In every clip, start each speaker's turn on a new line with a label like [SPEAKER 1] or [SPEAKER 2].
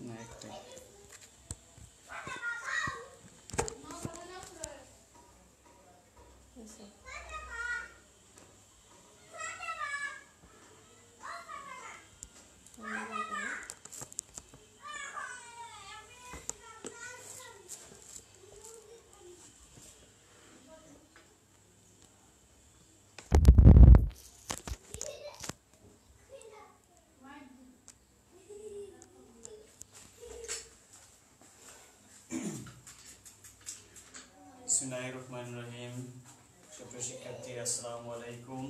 [SPEAKER 1] না একটাই বিসমিল্লাহির রহমানির রহিম সুপ্রিয় শিক্ষার্থী আসসালামু আলাইকুম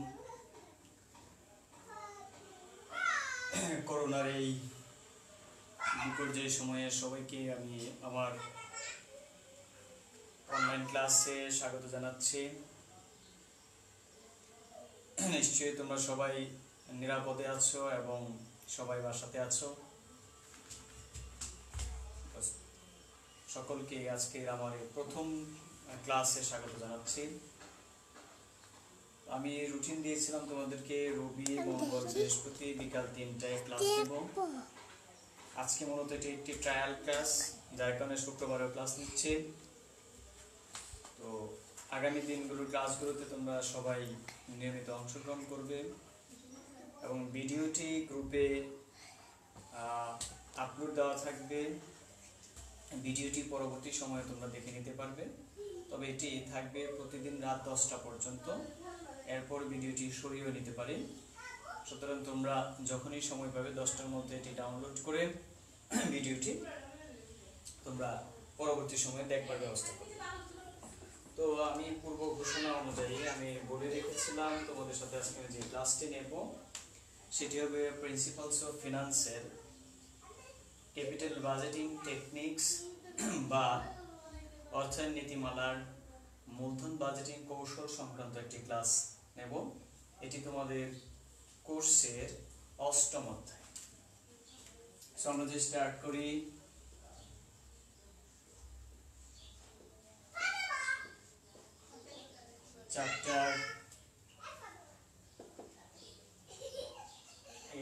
[SPEAKER 1] করোনার এই বিপর্যয় সময়ে সবাইকে আমি আমার অনলাইন ক্লাসে স্বাগত জানাচ্ছি। নিশ্চয়ই তোমরা সবাই নিরাপদে আছো এবং সবাই বাসাতে আছো। সকলকে আজকে আমার প্রথম ক্লাসে স্বাগত জানাচ্ছি। আমি রুটিন দিয়েছিলাম তোমাদেরকে রবি মঙ্গল বৃহস্পতি বিকাল তিনটায় ক্লাস দেব। আজকে মূলত এটি একটি ট্রায়াল ক্লাস যার কারণে শুক্রবারেও ক্লাস নিচ্ছে। তো আগামী দিনগুলোর ক্লাসগুলোতে তোমরা সবাই নিয়মিত অংশগ্রহণ করবে এবং ভিডিওটি গ্রুপে আপলোড দেওয়া থাকবে। ভিডিওটি পরবর্তী সময়ে তোমরা দেখে নিতে পারবে। তবে এটি থাকবে প্রতিদিন রাত দশটা পর্যন্ত। এরপর ভিডিওটি সরিয়েও নিতে পারি। সুতরাং তোমরা যখনই সময় পাবে দশটার মধ্যে এটি ডাউনলোড করে ভিডিওটি তোমরা পরবর্তী সময়ে দেখবার ব্যবস্থা করবে। তো আমি পূর্ব ঘোষণা অনুযায়ী আমি বলে রেখেছিলাম, তোমাদের সাথে আজকে যে ক্লাসটি নেব, সেটি হবে প্রিন্সিপালস অফ ফিনান্সের ক্যাপিটাল বাজেটিং টেকনিক্স বা অর্থায়ন নীতিমালার মূলধন বাজেটিং কৌশল সংক্রান্ত একটি ক্লাস নেব। এটি তোমাদের কোর্সের অষ্টম অধ্যায়। আমরা স্টার্ট করি। Chapter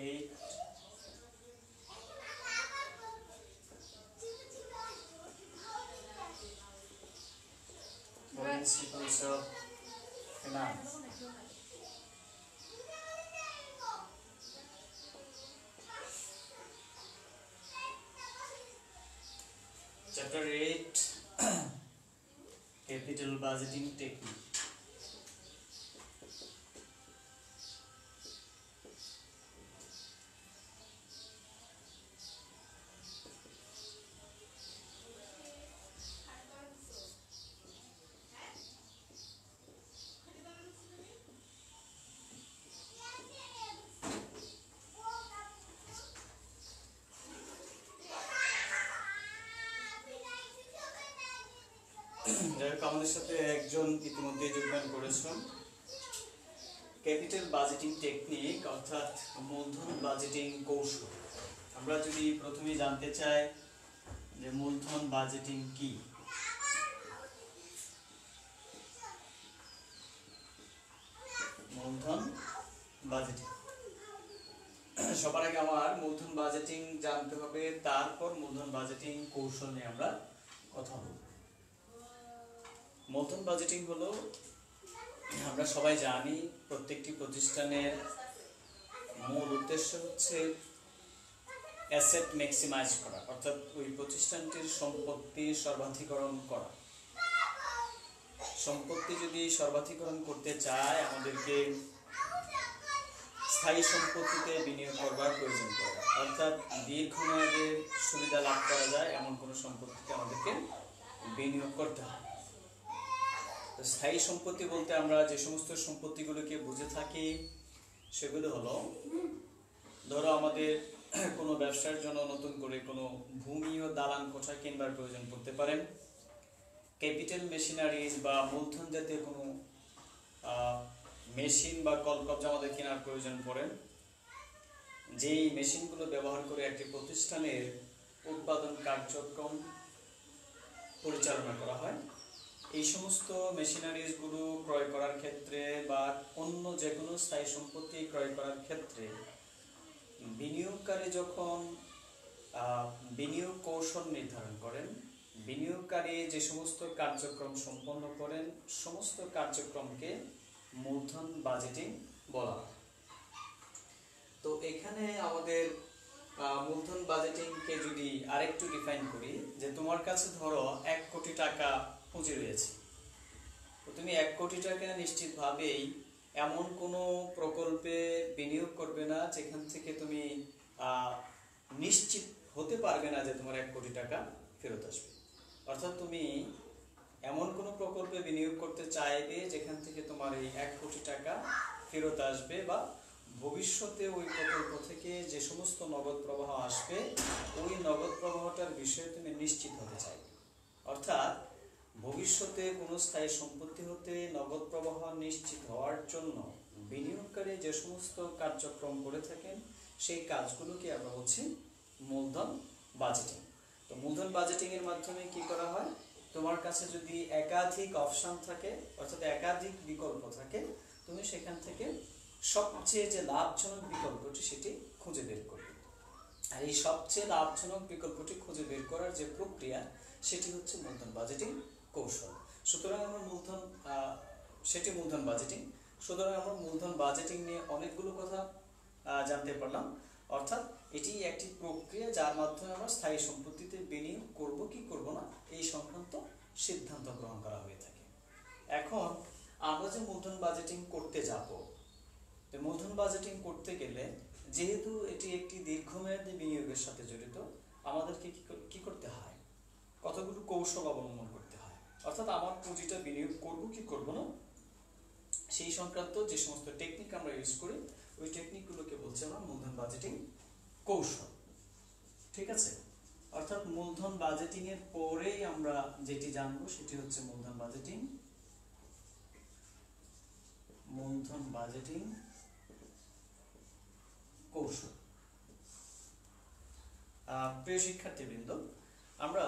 [SPEAKER 1] eight principles of finance. Chapter 8 Capital Budgeting Technique. আমাদের সাথে একজন ইতিমধ্যে যোগদান করেছেন। ক্যাপিটাল বাজেটিং টেকনিক অর্থাৎ মূলধন বাজেটিং কৌশল। আমরা যদি প্রথমে জানতে চাই যে মূলধন বাজেটিং কি? মূলধন বাজেটিং। সবার আগে আমার মূলধন বাজেটিং জানতে হবে, তারপর মূলধন বাজেটিং কৌশল নিয়ে আমরা কথা বলব। মূলধন বাজেটিং হলো, আমরা সবাই জানি প্রত্যেকটি প্রতিষ্ঠানের মূল উদ্দেশ্য হচ্ছে অ্যাসেট ম্যাক্সিমাইজ করা, অর্থাৎ ওই প্রতিষ্ঠানটির সম্পত্তি সর্বাধিকরণ করা। সম্পত্তি যদি সর্বাধিকরণ করতে চায়, আমাদেরকে স্থায়ী সম্পত্তিতে বিনিয়োগ করবার প্রয়োজন পড়ে। অর্থাৎ দীর্ঘমেয়াদের সুবিধা লাভ করা যায়, এমন কোনো সম্পত্তিতে আমাদেরকে বিনিয়োগ করতে হয় স্থায়ী সম্পত্তি বলতে আমরা যে সমস্ত সম্পত্তিগুলোকে বুঝে থাকি, সেগুলো হলো, ধরো আমাদের কোনো ব্যবসার জন্য নতুন করে কোনো ভূমি ও দালান কোঠা কিনবার প্রয়োজন পড়তে পারেন ক্যাপিটাল মেশিনারিজ বা মূলধন জাতীয় কোনো মেশিন বা কলকবজা আমাদের কেনার প্রয়োজন পড়ে। যেই মেশিনগুলো ব্যবহার করে একটি প্রতিষ্ঠানের উৎপাদন কার্যক্রম পরিচালনা করা হয়। এই সমস্ত মেশিনারিজগুলো ক্রয় করার ক্ষেত্রে বা অন্য যে কোনো স্থায়ী সম্পত্তি ক্রয় করার ক্ষেত্রে বিনিয়োগকারী যখন বিনিয়োগ কৌশল নির্ধারণ করেন, বিনিয়োগকারী যে সমস্ত কার্যক্রম সম্পন্ন করেন, সমস্ত কার্যক্রমকে মূলধন বাজেটিং বলা তো এখানে আমাদের মূলধন বাজেটিংকে যদি আরেকটু ডিফাইন করি, যে তোমার কাছে ধরো এক কোটি টাকা পুঁজি রয়েছে তো তুমি এক কোটি টাকা নিশ্চিতভাবেই এমন কোনো প্রকল্পে বিনিয়োগ করবে না যেখান থেকে তুমি নিশ্চিত হতে পারবে না যে তোমার এক কোটি টাকা ফেরত আসবে। অর্থাৎ তুমি এমন কোনো প্রকল্পে বিনিয়োগ করতে চাইবে যেখান থেকে তোমার এই এক কোটি টাকা ফেরত আসবে বা ভবিষ্যতে ওই প্রকল্প থেকে যে সমস্ত নগদ প্রবাহ আসবে, ওই নগদ প্রবাহটার বিষয়ে তুমি নিশ্চিত হতে চাইবে। অর্থাৎ ভবিষ্যতে কোনো স্থায়ী সম্পত্তি হতে নগদ প্রবাহ নিশ্চিত হওয়ার জন্য বিনিয়োগকারী যে সমস্ত কার্যক্রম করে থাকেন, সেই কাজগুলোকে আমরা বলছি মূলধন বাজেটিং। তো মূলধন বাজেটিং এর মাধ্যমে কি করা হয়? তোমার কাছে যদি একাধিক অপশন থাকে, অর্থাৎ একাধিক বিকল্প থাকে, তুমি সেখান থেকে সবচেয়ে যে লাভজনক বিকল্পটি সেটি খুঁজে বের করবে। আর এই সবচেয়ে লাভজনক বিকল্পটি খুঁজে বের করার যে প্রক্রিয়া, সেটি হচ্ছে মূলধন বাজেটিং। কৌশল। সুতরাং আমরা মূলধন সেটি মূলধন বাজেটিং সুতরাং আমরা মূলধন বাজেটিং নিয়ে অনেকগুলো কথা জানতে পারলাম। অর্থাৎ এটি একটি প্রক্রিয়া যার মাধ্যমে আমরা স্থায়ী সম্পত্তিতে বিনিয়োগ করব কি করব না, এই সংক্রান্ত সিদ্ধান্ত গ্রহণ করা হয়ে থাকে। এখন আমরা যে মূলধন বাজেটিং করতে যাব মূলধন বাজেটিং করতে গেলে যেহেতু এটি একটি দীর্ঘমেয়াদী বিনিয়োগের সাথে জড়িত, আমাদেরকে কি করতে হয়? কতগুলো কৌশল অবলম্বন অর্থাৎ আমার পুঁজিটা বিনিয়োগ করব কি করব না, সেই সংক্রান্ত যে সমস্ত টেকনিক আমরা ইউজ করি, ওই টেকনিকগুলোকে বলছি আমরা মূলধন বাজেটিং কৌশল। ঠিক আছে? অর্থাৎ মূলধন বাজেটিং এর পরেই আমরা যেটি জানব সেটি হচ্ছে মূলধন বাজেটিং মূলধন বাজেটিং কৌশল। প্রিয় শিক্ষার্থীবৃন্দ, আমরা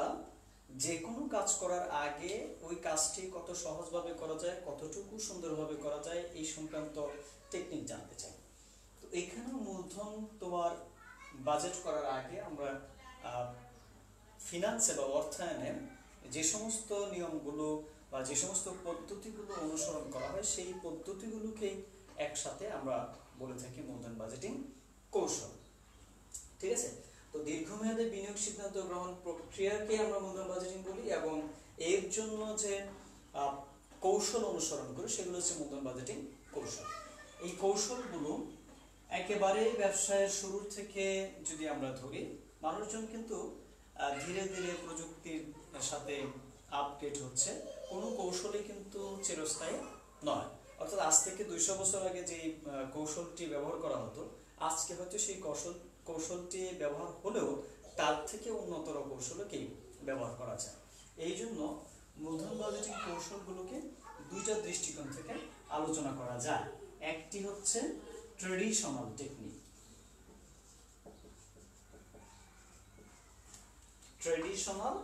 [SPEAKER 1] যে কোনো কাজ করার আগে ওই কাজটি কত সহজভাবে করা যায়, কতটুকু সুন্দরভাবে করা যায়, এই সংক্রান্ত টেকনিক জানতে চাই। তো এখানেও মূলধন তোমার বাজেট করার আগে আমরা ফিনান্সে বা অর্থায়নের যে সমস্ত নিয়মগুলো বা যে সমস্ত পদ্ধতিগুলো অনুসরণ করা হয়, সেই পদ্ধতিগুলোকেই একসাথে আমরা বলে থাকি মূলধন বাজেটিং কৌশল। ঠিক আছে? তো দীর্ঘমেয়াদে বিনিয়োগ সিদ্ধান্ত গ্রহণ প্রক্রিয়াকে আমরা মূলধন বাজেটিং বলি এবং এর জন্য যে কৌশল অনুসরণ করি সেগুলো হচ্ছে মূলধন বাজেটিং কৌশল। এই কৌশলগুলো একেবারে ব্যবসায়ের শুরুর থেকে যদি আমরা ধরি, মানুষজন কিন্তু ধীরে ধীরে প্রযুক্তির সাথে আপডেট হচ্ছে। কোনো কৌশলই কিন্তু চিরস্থায়ী নয়। অর্থাৎ আজ থেকে দুইশো বছর আগে যে কৌশলটি ব্যবহার করা হতো, আজকে হয়তো সেই কৌশল কৌশলটি ব্যবহার হলেও তার থেকে উন্নতর কৌশলকেই ব্যবহার করা যায়। এই জন্য মূলধন বাজেটিং কৌশলগুলোকে দুইটা দৃষ্টিকোণ থেকে আলোচনা করা যায়। একটি হচ্ছে traditional technique traditional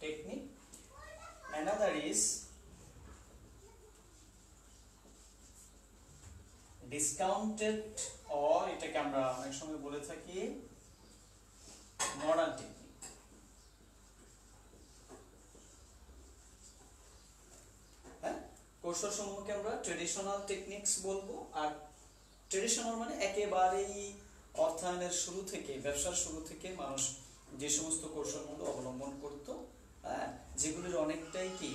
[SPEAKER 1] technique another is discounted or এটাকে আমরা অনেক সময় বলে থাকি মডার্ন টেকনিক হ্যাঁ? কৌশল সমূহকে আমরা ট্রেডিশনাল টেকনিক্স বলব আর ট্রেডিশনাল মানে একেবারেই অর্থায়নের শুরু থেকে, ব্যবসার শুরু থেকে মানুষ যে সমস্ত কৌশলগুলো অবলম্বন করত হ্যাঁ? যেগুলির অনেকটাই কি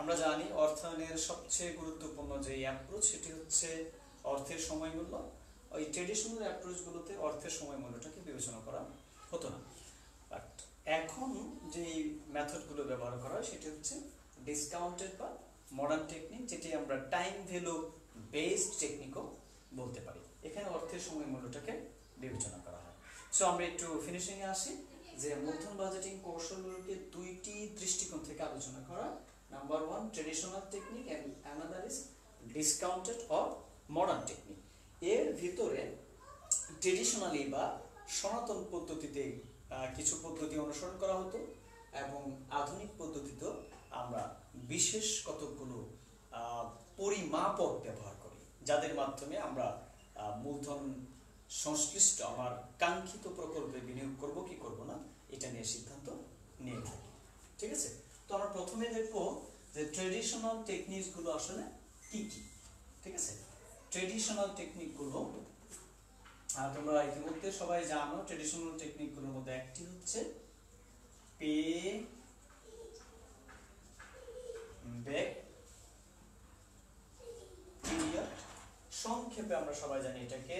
[SPEAKER 1] আমরা জানি অর্থায়নের সবচেয়ে গুরুত্বপূর্ণ যে অ্যাপ্রোচ সেটি হচ্ছে অর্থের সময় মূল্য, ওই ট্রেডিশনাল অ্যাপ্রোচগুলোতে অর্থের সময় মূল্যটাকে বিবেচনা করা হতো না। বাট এখন যে মেথডগুলো ব্যবহার করা হয়, সেটি হচ্ছে ডিসকাউন্টেড বা মডার্ন টেকনিক যেটি আমরা টাইম ভ্যালু বেসড টেকনিকও বলতে পারি। এখানে অর্থের সময় মূল্যটাকে বিবেচনা করা হয়। সো আমরা একটু ফিনিশিং এ আসি, যে মূলধন বাজেটিং কৌশলগুলোকে দুইটি দৃষ্টিকোণ থেকে আলোচনা করা। Number one traditional technique and another discounted or modern technique এর ভিতরে ট্রেডিশনালি বা সনাতন পদ্ধতিতে কিছু পদ্ধতি অনুসরণ করা হতো এবং আধুনিক পদ্ধতিতেও আমরা বিশেষ কতগুলো আহ, পরিমাপক ব্যবহার করি যাদের মাধ্যমে আমরা মূলধন সংশ্লিষ্ট আমার কাঙ্ক্ষিত প্রকল্পে বিনিয়োগ করব কি করব না এটা নিয়ে সিদ্ধান্ত নিয়ে থাকি। ঠিক আছে? তো আমরা প্রথমে দেখব যে ট্রেডিশনাল টেকনিকগুলো আসলে কি কি। ঠিক আছে? ট্রেডিশনাল টেকনিকগুলো তোমরা ইতিমধ্যে সবাই জানো ট্রেডিশনাল টেকনিকগুলোর মধ্যে একটি হচ্ছে পে ব্যাক পিরিয়ড। সংক্ষেপে আমরা সবাই জানি এটাকে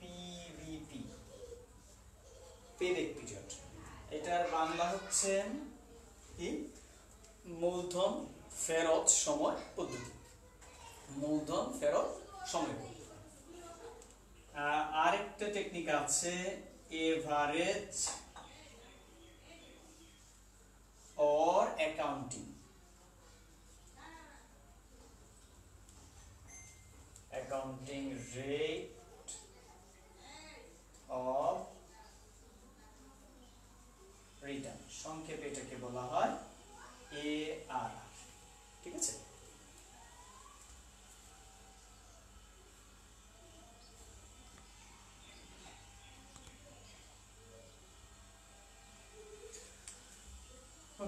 [SPEAKER 1] পিভিপি পেব্যাক পিরিয়ড। এটার বাংলা হচ্ছে কি? মূলধন ফেরত সময় পদ্ধতি। মূলধন ফেরত সময় আরেকটা টেকনিক আছে average or accounting accounting rate of return সংক্ষেপে এটাকে বলা হয় এ আর ঠিক আছে?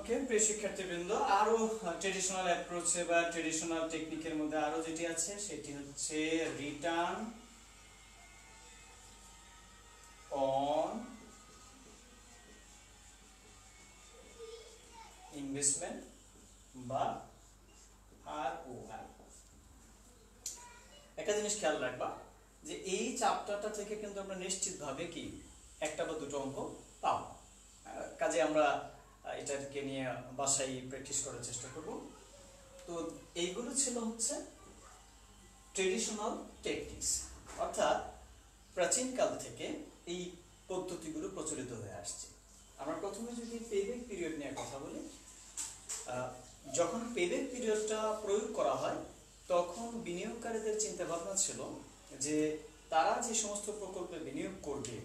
[SPEAKER 1] ওকে প্রিয় শিক্ষার্থীবৃন্দ আরও ট্রেডিশনাল অ্যাপ্রোচে বা ট্রেডিশনাল টেকনিকের মধ্যে আরও যেটি আছে, সেটি হচ্ছে রিটার্ন অন ইনভেস্টমেন্ট বা আর ও আই একটা জিনিস খেয়াল রাখবা যে এই চ্যাপ্টারটা থেকে কিন্তু আমরা নিশ্চিতভাবে কি একটা বা দুটো অঙ্ক পাবো। কাজে আমরা এটাকে নিয়ে বাসায় প্র্যাকটিস করার চেষ্টা করব। তো এইগুলো ছিল হচ্ছে ট্রেডিশনাল টেকনিক্স অর্থাৎ প্রাচীনকাল থেকে এই পদ্ধতিগুলো প্রচলিত হয়ে আসছে। আমরা প্রথমে যদি পেব্যাক পিরিয়ড নিয়ে কথা বলি যখন পেব্যাক পিরিয়ডটা প্রয়োগ করা হয়, তখন বিনিয়োগকারীদের চিন্তা ভাবনা ছিল যে তারা যে সমস্ত প্রকল্পে বিনিয়োগ করবে,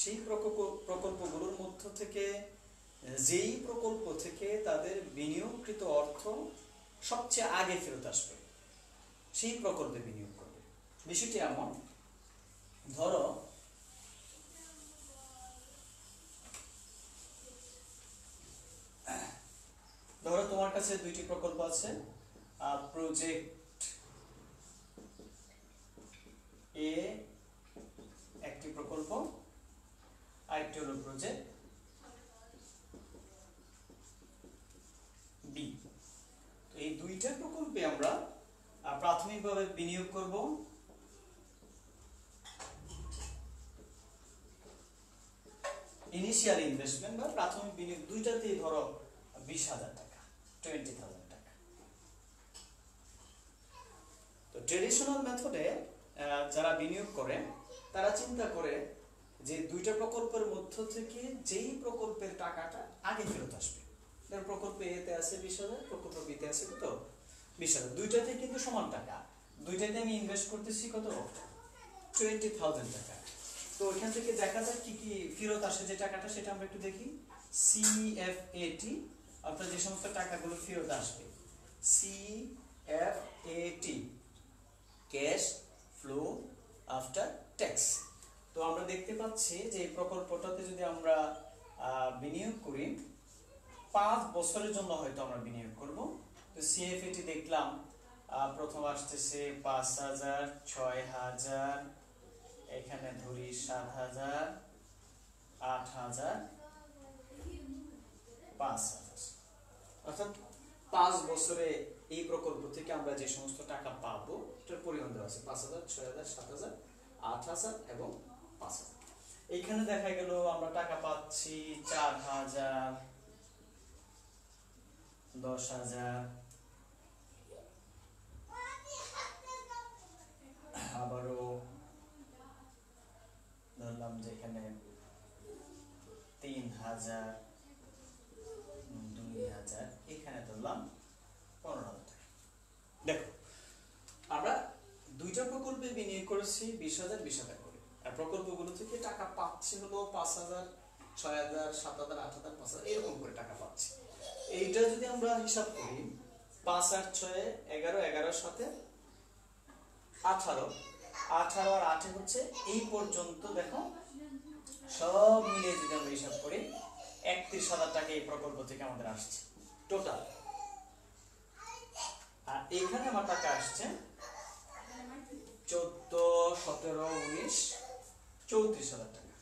[SPEAKER 1] সেই প্রকল্প প্রকল্পগুলোর মধ্য থেকে যেই প্রকল্প থেকে তাদের বিনিয়োগকৃত অর্থ সবচেয়ে আগে ফেরত আসবে, সেই প্রকল্পে বিনিয়োগ করবে। বিষয়টি এমন, ধরো ধরো তোমার কাছে দুইটি প্রকল্প আছে প্রজেক্ট এ একটি প্রকল্প, আরেকটি হলো প্রজেক্ট বি তো এই দুইটা প্রকল্পে আমরা প্রাথমিকভাবে বিনিয়োগ করব। ইনিশিয়াল ইনভেস্টমেন্ট বা প্রাথমিক বিনিয়োগ দুইটাতেই ধরো বিশ হাজার টাকা টোয়েন্টি থাউজেন্ড টাকা। তো ট্রেডিশনাল মেথডে যারা বিনিয়োগ করে, তারা চিন্তা করে যে দুইটা প্রকল্পের মধ্য থেকে যেই প্রকল্পের টাকাটা আগে ফেরত আসবে। ধরো প্রকল্প এতে আছে বিশ হাজার প্রকল্প বিতে আছে কত? বিশ হাজার দুইটাতে কিন্তু সমান টাকা। দুইটাতে আমি ইনভেস্ট করতেছি কত? টোয়েন্টি থাউজেন্ড টাকা। তো ওইখান থেকে দেখা যাক কি কি ফেরত আসে যে টাকাটা, সেটা আমরা একটু দেখি। সিএফএটি অর্থাৎ যে সমস্ত টাকাগুলো ফেরত আসবে। CFAT cash flow after tax তো আমরা দেখতে পাচ্ছি যে এই প্রকল্পটাতে যদি আমরা বিনিয়োগ করি পাঁচ বছরের জন্য হয়তো আমরা বিনিয়োগ করব। তো সিএফএটি দেখলাম প্রথম আসতেছে পাঁচ হাজার, ছয় হাজার, এখানে ধরি সাত হাজার, আট হাজার, পাঁচ হাজার। অর্থাৎ পাঁচ বছরে এই প্রকল্প থেকে আমরা যে সমস্ত টাকা পাবো, এটার পরিমাণ দেওয়া আছে পাঁচ হাজার, ছয় হাজার, সাত হাজার, আট হাজার এবং পাঁচ হাজার। এইখানে দেখা গেল আমরা টাকা পাচ্ছি চার হাজার দশ হাজার। আবারও ধরলাম যে এখানে তিন হাজার দুই হাজার। এখানে ধরলাম পনেরো হাজার দেখো, আমরা দুইটা প্রকল্পে বিনিয়োগ করেছি বিশ হাজার বিশ হাজার করে। আর প্রকল্পগুলো থেকে টাকা পাচ্ছি হলো পাঁচ হাজার, ছয় হাজার, সাত হাজার, আট হাজার, পাঁচ হাজার, এরকম করে টাকা পাচ্ছি। এইটা যদি আমরা হিসাব করি, পাঁচ আট ছয়, এগারো, এগারোর সাথে আঠারো। আঠারো আর আটে হচ্ছে এই পর্যন্ত, দেখো, সব মিলিয়ে যদি আমরা হিসাব করি, একত্রিশ হাজার টাকা এই প্রকল্প থেকে আমাদের আসছে, টোটাল। আর এখানে আমার টাকা আসছে চোদ্দ, সতেরো, উনিশ, চৌত্রিশ হাজার টাকা।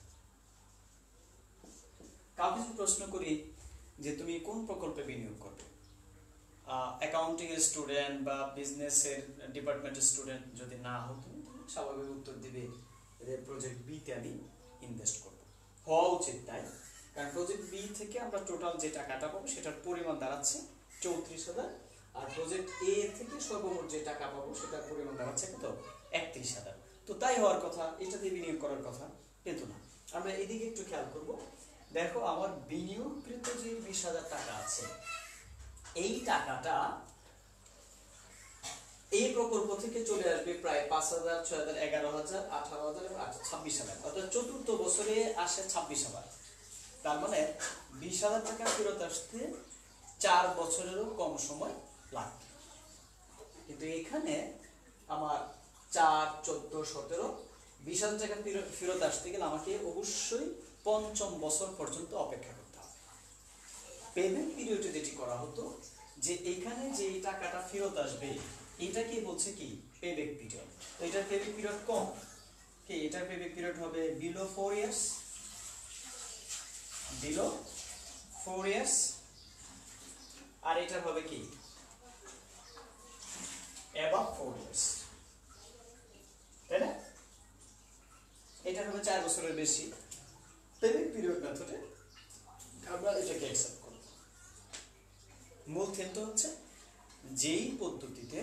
[SPEAKER 1] কাউকে প্রশ্ন করি যে তুমি কোন প্রকল্পে বিনিয়োগ করবে? অ্যাকাউন্টিং এর স্টুডেন্ট বা বিজনেসের ডিপার্টমেন্টের স্টুডেন্ট যদি না হতো তাহলে স্বাভাবিক উত্তর দিবে যে প্রজেক্ট বিতে আমি ইনভেস্ট করব। হওয়া উচিত তাই? কারণ প্রজেক্ট বি থেকে আমরা টোটাল যে টাকাটা পাবো, সেটার পরিমাণ দাঁড়াচ্ছে চৌত্রিশ হাজার। আর প্রজেক্ট এ থেকে সর্বমোট যে টাকা পাবো, সেটার পরিমাণ দাঁড়াচ্ছে কত? একত্রিশ হাজার। তো তাই হওয়ার কথা এটাতে বিনিয়োগ করার কথা কিন্তু না। আমরা এদিকে একটু খেয়াল করব। দেখো, আমার বিনিয়োগকৃত যে বিশ হাজার টাকা আছে, এই টাকাটা এই প্রকল্প থেকে চলে আসবে প্রায় পাঁচ হাজার, ছয় হাজার, এগারো হাজার, আঠারো হাজার এবং ছাব্বিশ হাজার। অর্থাৎ চতুর্থ বছরে আসে ছাব্বিশ হাজার। তার মানে বিশ হাজার টাকা ফেরত আসতে চার বছরেরও কম সময় লাগবে। কিন্তু এখানে আমার চার, চোদ্দ, সতেরো, বিশ হাজার টাকা ফেরত- ফেরত আসতে গেলে আমাকে অবশ্যই পঞ্চম বছর পর্যন্ত অপেক্ষা করতে হবে। পেমেন্ট পিরিয়ডে যেটি করা হতো, যে এখানে যে টাকাটা ফেরত আসবে এটাকে বলছে কি? পেব্যাক পিরিয়ড তো এটার পেব্যাক পিরিয়ড কম। কি? এটার পেব্যাক পিরিয়ড হবে below four years below four years আর এটার হবে কি? অ্যাবাভ ফোর ইয়ার্স তাই না? এটা হবে চার বছরের বেশি। পিরিয়ড মেথডে আমরা এটাকে অ্যাকসেপ্ট করব। মূল থিমটা হচ্ছে, যেই পদ্ধতিতে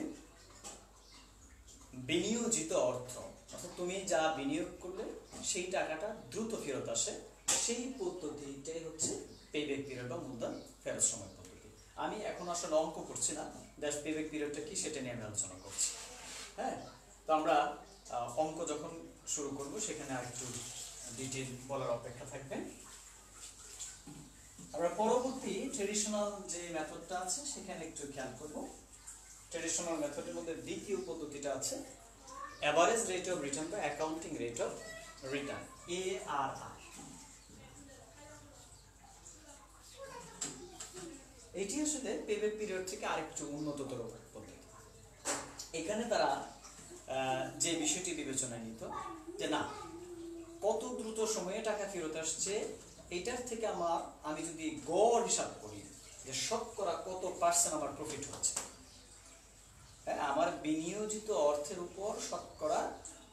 [SPEAKER 1] বিনিয়োজিত অর্থ, অর্থাৎ তুমি যা বিনিয়োগ করলে, সেই টাকাটা দ্রুত ফেরত আসে, সেই পদ্ধতিটাই হচ্ছে পেব্যাক পিরিয়ড বা মূলধন ফেরত সময় পদ্ধতি। আমি এখন আসলে অঙ্ক করছি না জাস্ট পেব্যাক পিরিয়ডটা কি সেটা নিয়ে আমি আলোচনা করছি। হ্যাঁ? তো আমরা অঙ্ক যখন শুরু করব, সেখানে আর একটু ডিটেল বলার অপেক্ষা থাকবে। আমরা পরবর্তী ট্রেডিশনাল যে মেথডটা আছে, সেখানে একটু খেয়াল করব। ট্রেডিশনাল মেথডের মধ্যে দ্বিতীয় পদ্ধতিটা আছে অ্যাভারেজ রেট অফ রিটার্ন বা accounting rate of return A R R এটি আসলে পেব্যাক পিরিয়ড থেকে আরেকটু উন্নততর পদ্ধতি। এখানে তারা যে বিষয়টি বিবেচনায় নিত, যে না কত দ্রুত সময়ে টাকা ফেরত আসছে এটার থেকে আমার আমি যদি গড় হিসাব করি যে শতকরা কত পার্সেন্ট আমার প্রফিট হচ্ছে। হ্যাঁ, আমার বিনিয়োজিত অর্থের উপর শতকরা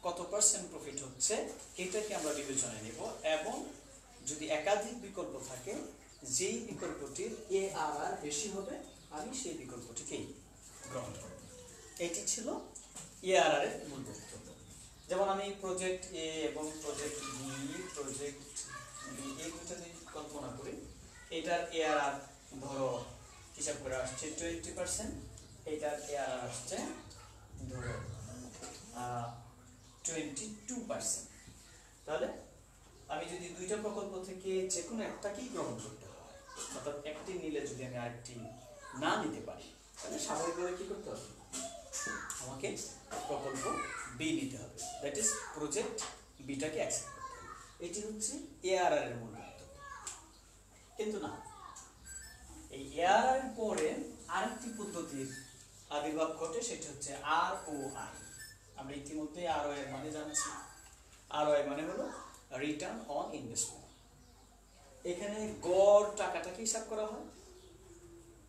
[SPEAKER 1] কত পার্সেন্ট প্রফিট হচ্ছে এটাকে আমরা বিবেচনায় নেব এবং যদি একাধিক বিকল্প থাকে যেই বিকল্পটির এ আর আর বেশি হবে আমি সেই বিকল্পটিকেই গ্রহণ করব। এটি ছিল এ আর আর এর মূল বক্তব্য যেমন আমি প্রজেক্ট এ এবং প্রজেক্ট বি প্রজেক্ট বি এই দুটো যদি কল্পনা করি, এটার এ আর আর ধরো, হিসাব করে আসছে টোয়েন্টি পার্সেন্ট এটার এ আর আর আসছে ধরো টোয়েন্টি টু পার্সেন্ট তাহলে আমি যদি দুইটা প্রকল্প থেকে যে কোনো একটাকেই গ্রহণ করতে হয়, অর্থাৎ একটি নিলে যদি আমি আরেকটি না নিতে পারি, তাহলে স্বাভাবিকভাবে কি করতে হবে? আমাকে প্রকল্প বি নিতে হবে। দ্যাট ইজ প্রজেক্ট বিটাকে অ্যাকসেপ্ট করতে হবে। এটি হচ্ছে এআরআর এর মূল বক্তব্য কিন্তু না, এই এআরআর এর পরে আরেকটি পদ্ধতির আবির্ভাব ঘটে, সেটি হচ্ছে আর ও আই আমরা ইতিমধ্যে আর এর মানে জানছি। আর এর মানে হলো রিটার্ন অন ইনভেস্টমেন্ট এখানে গড় টাকাটাকে হিসাব করা হয়।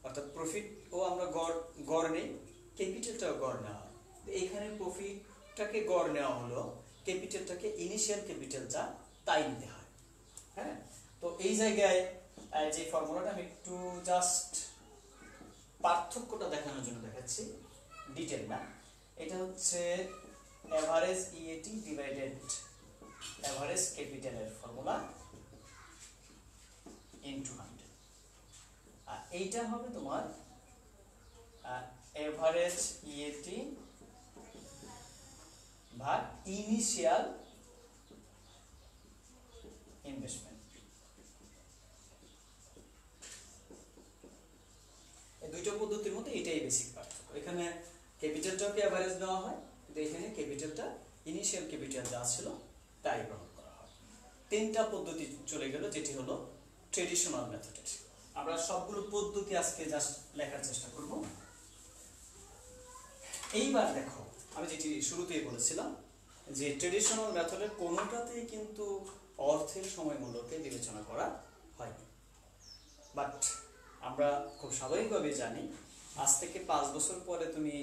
[SPEAKER 1] অর্থাৎ প্রফিট ও আমরা গড় গড় নেই ক্যাপিটালটাও গড় নেওয়া এখানে প্রফিটটাকে গড় নেওয়া হলো ক্যাপিটালটাকে ইনিশিয়াল ক্যাপিটাল যা তাই নিতে হয়। হ্যাঁ? তো এই জায়গায় যে ফর্মুলাটা আমি একটু জাস্ট পার্থক্যটা দেখানোর জন্য দেখাচ্ছি ডিটেল না এটা হচ্ছে average E A T divided average ক্যাপিটালের formula into hundred আর এইটা হবে তোমার এভারেজ ইএটি ভাগ ইনিশিয়াল ইনভেস্টমেন্ট এই দুইটা পদ্ধতির মধ্যে এটাই বেসিক পার্থক্য। এখানে ক্যাপিটালটাকে অ্যাভারেজ নেওয়া হয়? কিন্তু এখানে ক্যাপিটালটা ইনিশিয়াল ক্যাপিটাল যা ছিল, তাই গ্রহণ করা হয়। তিনটা পদ্ধতি চলে গেল, যেটি হলো ট্রেডিশনাল মেথডের আমরা সবগুলো পদ্ধতি আজকে জাস্ট লেখার চেষ্টা করব। এইবার দেখো আমি যেটি শুরুতেই বলেছিলাম যে ট্রেডিশনাল মেথডের কোনোটাতেই কিন্তু অর্থের সময়মূল্যকে বিবেচনা করা হয়নি। বাট আমরা খুব স্বাভাবিকভাবে জানি, আজ থেকে পাঁচ বছর পরে তুমি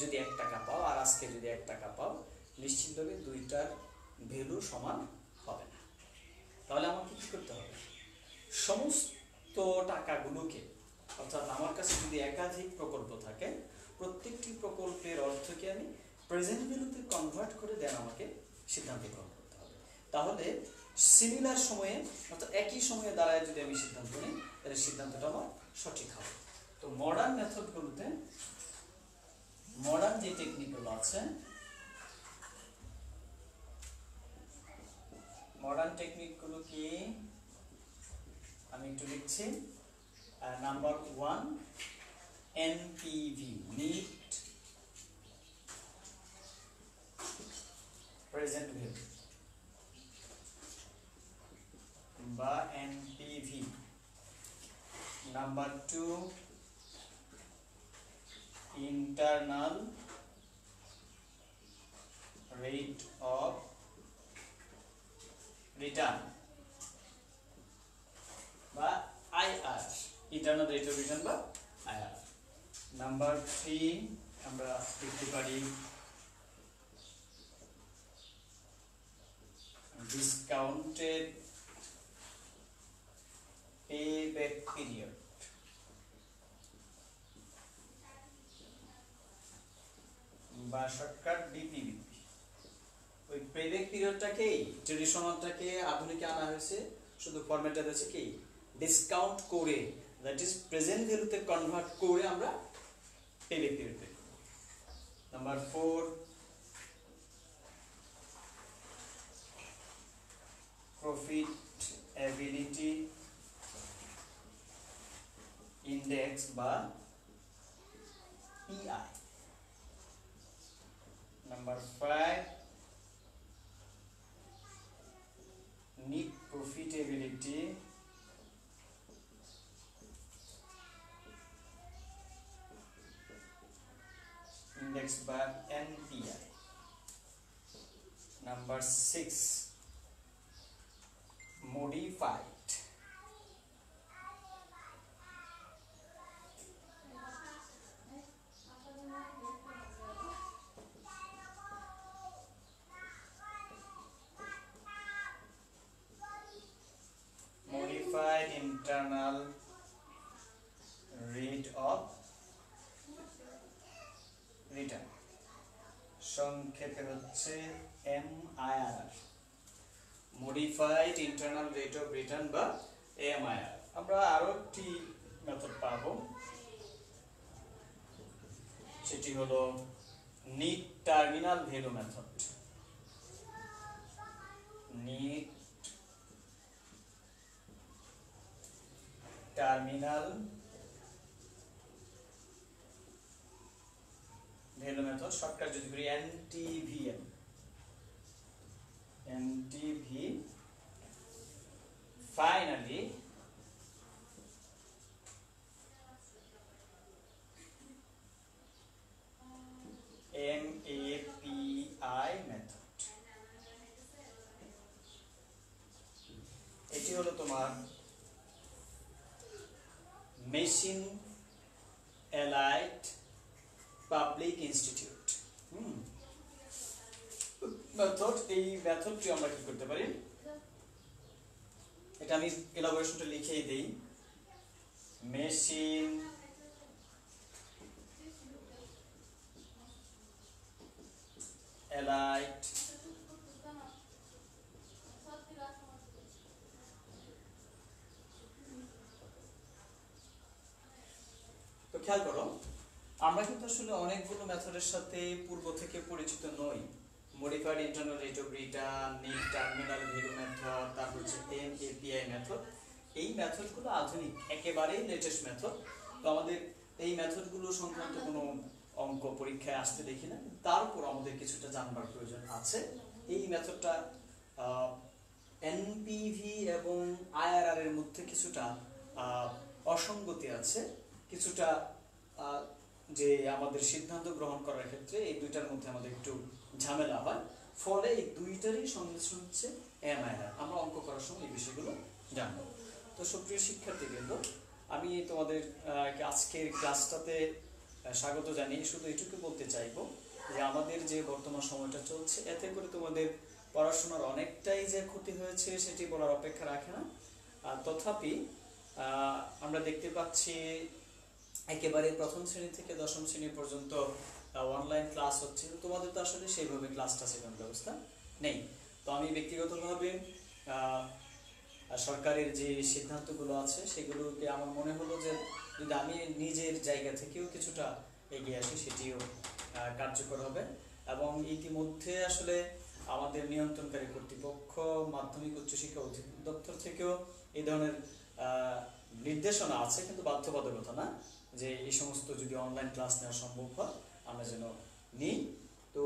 [SPEAKER 1] যদি এক টাকা পাও আর আজকে যদি এক টাকা পাও, নিশ্চিতভাবে দুইটার ভ্যালু সমান হবে না। তাহলে আমাকে কি করতে হবে? সমস্ত টাকাগুলোকে, অর্থাৎ আমার কাছে যদি একাধিক প্রকল্প থাকে প্রত্যেকটি প্রকল্পের অর্থকে আমি প্রেজেন্ট ভ্যালুতে কনভার্ট করে দেন আমাকে সিদ্ধান্ত গ্রহণ করতে হবে। তাহলে সিমিলার সময়ে, অর্থাৎ একই সময়ে দাঁড়ায় যদি আমি সিদ্ধান্ত নিই, তাহলে সিদ্ধান্তটা আমার সঠিক হবে। তো মডার্ন মেথডগুলোতে মডার্ন যে টেকনিকগুলো আছে মডার্ন টেকনিকগুলো কি? আমি একটু লিখছি। Number one NPV NEET present value বা NPV number two internal rate of return বা IR internal rate of return বা IR নাম্বার থ্রি আমরা লিখতে পারি discounted payback period. বা শর্টকাট ডিপিবি ওই ট্রেডিশনালটাকে আধুনিকে আনা হয়েছে, শুধু ফরম্যাটটা হচ্ছে কি? ডিসকাউন্ট করে দ্যাট ইজ প্রেজেন্ট ভ্যালুতে কনভার্ট করে আমরা পেবেক পিরিয়ড বের number four profitability index বা PI Number five, need profitability. Index by NPI. Number 6 modify সংক্ষেপে হচ্ছে MIR modified internal rate of return বা এমআইআর আমরা আরও একটি মেথড পাবো। সেটি হলো net terminal value method net terminal value method shortcut যদি করি NTVM NTV finally M A P I method এটি হলো তোমার মেশিন মেথডটি আমরা কি করতে পারি? এটা আমি এলাবোরেশনটা লিখেই দেই। মেশিন অ্যালাইড তো খেয়াল করো, আমরা কিন্তু আসলে অনেকগুলো মেথডের সাথে পূর্ব থেকে পরিচিত নই। Modified internal rate of return net terminal value method তারপর হচ্ছে এম এপিআই মেথড এই মেথডগুলো আধুনিক, একেবারেই লেটেস্ট মেথড তো আমাদের এই মেথডগুলো সংক্রান্ত কোনো অঙ্ক পরীক্ষায় আসতে দেখি না। তারপর আমাদের কিছুটা জানবার প্রয়োজন আছে। এই মেথডটা এনপিভি এবং আইআরআর এর মধ্যে কিছুটা অসঙ্গতি আছে। কিছুটা যে আমাদের সিদ্ধান্ত গ্রহণ করার ক্ষেত্রে এই দুইটার মধ্যে আমাদের একটু ঝামেলা হয়। ফলে এই দুইটারই সংমিশ্রণ হচ্ছে এমআইআর আমরা অঙ্ক করার সময় এই বিষয়গুলো জানব। তো সুপ্রিয় শিক্ষার্থীবৃন্দ, আমি তোমাদের আজকের ক্লাসটাতে স্বাগত জানিয়ে শুধু এটুকু বলতে চাইব যে আমাদের যে বর্তমান সময়টা চলছে, এতে করে তোমাদের পড়াশোনার অনেকটাই যে ক্ষতি হয়েছে সেটি বলার অপেক্ষা রাখে না। তথাপি আমরা দেখতে পাচ্ছি একেবারে প্রথম শ্রেণি থেকে দশম শ্রেণি পর্যন্ত অনলাইন ক্লাস হচ্ছে। তোমাদের তো আসলে সেইভাবে ক্লাসটা সেখানে ব্যবস্থা নেই। তো আমি ব্যক্তিগতভাবে সরকারের যে সিদ্ধান্তগুলো আছে, সেগুলোকে আমার মনে হলো যে যদি আমি নিজের জায়গা থেকেও কিছুটা এগিয়ে আসি, সেটিও কার্যকর হবে। এবং ইতিমধ্যে আসলে আমাদের নিয়ন্ত্রণকারী কর্তৃপক্ষ, মাধ্যমিক উচ্চশিক্ষা অধিদপ্তর থেকেও এই ধরনের নির্দেশনা আছে, কিন্তু বাধ্যবাধকতা না, যে এই সমস্ত যদি অনলাইন ক্লাস নেওয়া সম্ভব হয়। আমরা যেন নিই। তো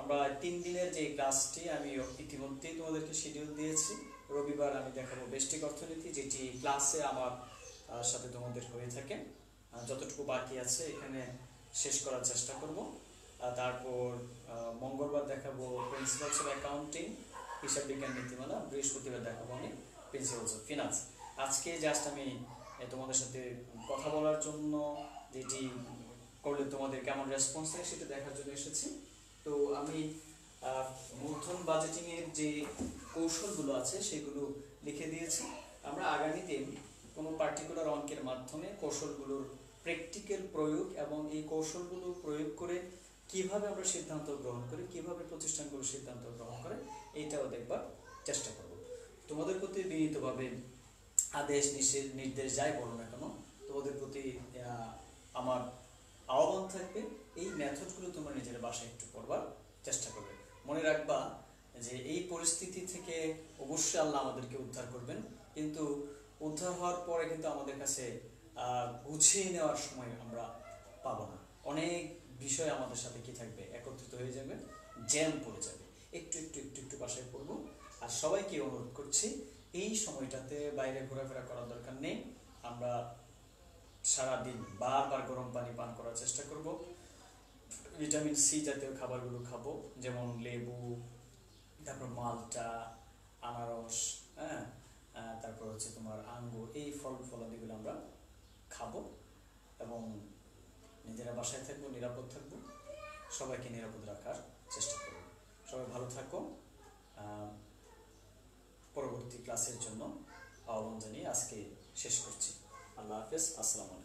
[SPEAKER 1] আমরা তিন দিনের যে ক্লাসটি, আমি ইতিমধ্যেই তোমাদেরকে শিডিউল দিয়েছি। রবিবার আমি দেখাবো বেষ্টিক অর্থনীতি, যেটি ক্লাসে আমার সাথে তোমাদের হয়ে থাকে। যতটুকু বাকি আছে এখানে শেষ করার চেষ্টা করব। তারপর মঙ্গলবার দেখাবো প্রিন্সিপালস অফ অ্যাকাউন্টিং হিসাব বিজ্ঞান নীতিমালা, বৃহস্পতিবার দেখাবো আমি প্রিন্সিপালস অফ ফিনান্স আজকে জাস্ট আমি তোমাদের সাথে কথা বলার জন্য যেটি করলে তোমাদের কেমন রেসপন্স হয় সেটা দেখার জন্য এসেছি। তো আমি মূলধন বাজেটিং এর যে কৌশলগুলো আছে সেগুলো লিখে দিয়েছি। আমরা আগামীতে কোনো পার্টিকুলার অঙ্কের মাধ্যমে কৌশলগুলোর প্র্যাকটিক্যাল প্রয়োগ এবং এই কৌশলগুলো প্রয়োগ করে কীভাবে আমরা সিদ্ধান্ত গ্রহণ করি, কীভাবে প্রতিষ্ঠানগুলো সিদ্ধান্ত গ্রহণ করে, এইটাও দেখবার চেষ্টা করব। তোমাদের প্রতি বিনীতভাবে আদেশ, নিষেধ, নির্দেশ যাই বলো না কেন, তোমাদের প্রতি আমার আহ্বান থাকবে, এই মেথডগুলো তোমরা নিজের বাসায় একটু পড়বার চেষ্টা করবে। মনে রাখবা যে এই পরিস্থিতি থেকে অবশ্যই আল্লাহ আমাদেরকে উদ্ধার করবেন, কিন্তু উদ্ধার হওয়ার পরে কিন্তু আমাদের কাছে গুছিয়ে নেওয়ার সময় আমরা পাবো না। অনেক বিষয় আমাদের সাথে কি থাকবে? একত্রিত হয়ে যাবে, জ্যাম পড়ে যাবে। একটু একটু একটু একটু বাসায় পড়ব। আর সবাইকে অনুরোধ করছি, এই সময়টাতে বাইরে ঘোরাফেরা করার দরকার নেই। আমরা সারাদিন বারবার গরম পানি পান করার চেষ্টা করব। ভিটামিন সি জাতীয় খাবারগুলো খাব, যেমন লেবু, তারপর মালটা, আনারস হ্যাঁ তারপর হচ্ছে তোমার আঙ্গুর, এই ফল ফলাদিগুলো আমরা খাব এবং নিজেরা বাসায় থাকব, নিরাপদ থাকব, সবাইকে নিরাপদ রাখার চেষ্টা করব। সবাই ভালো থাকো পরবর্তী ক্লাসের জন্য আহ্বান জানিয়ে আজকে শেষ করছি। আল্লাহ হাফেজ আসসালামু